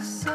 us.